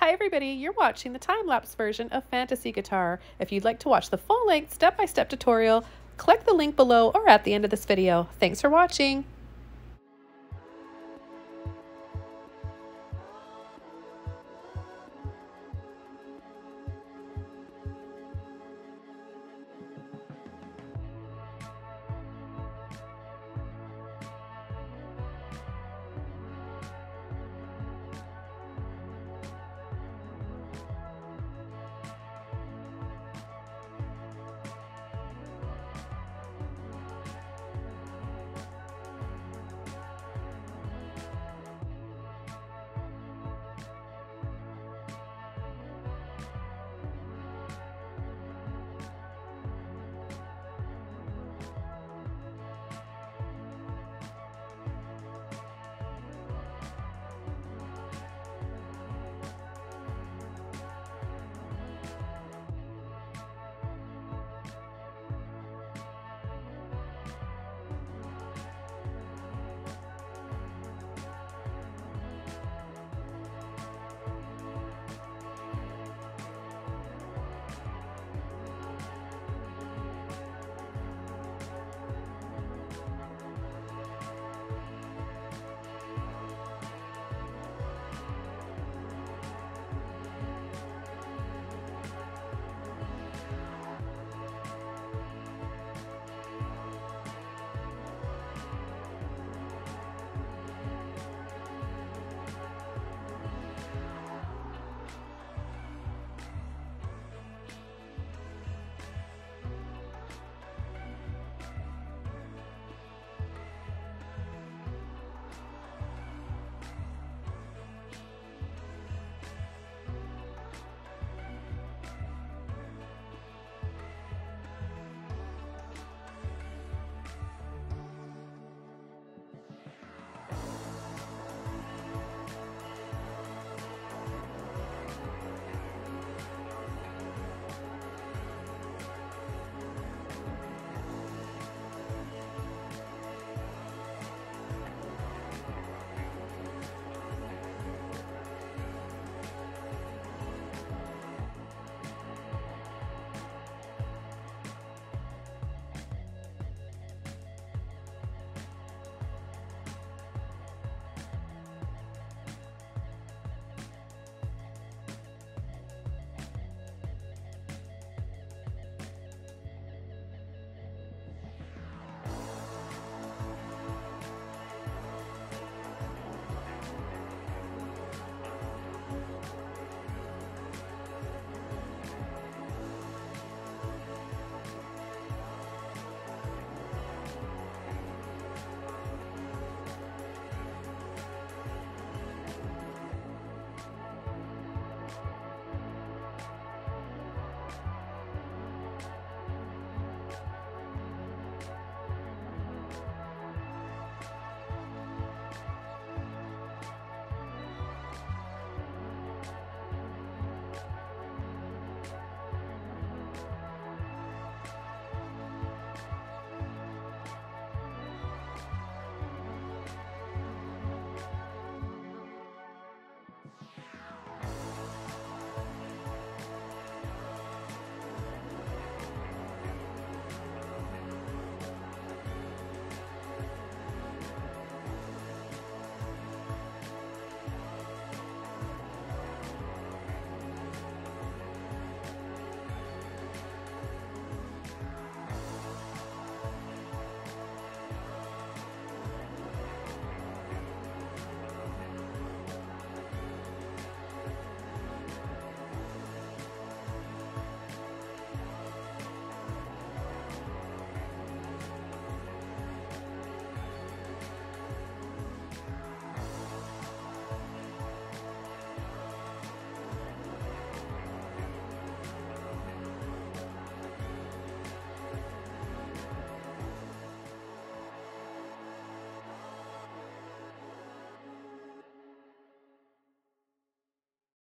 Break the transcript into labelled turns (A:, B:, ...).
A: Hi everybody, you're watching the time-lapse version of Fantasy Guitar. If you'd like to watch the full-length step-by-step tutorial, click the link below or at the end of this video. Thanks for watching.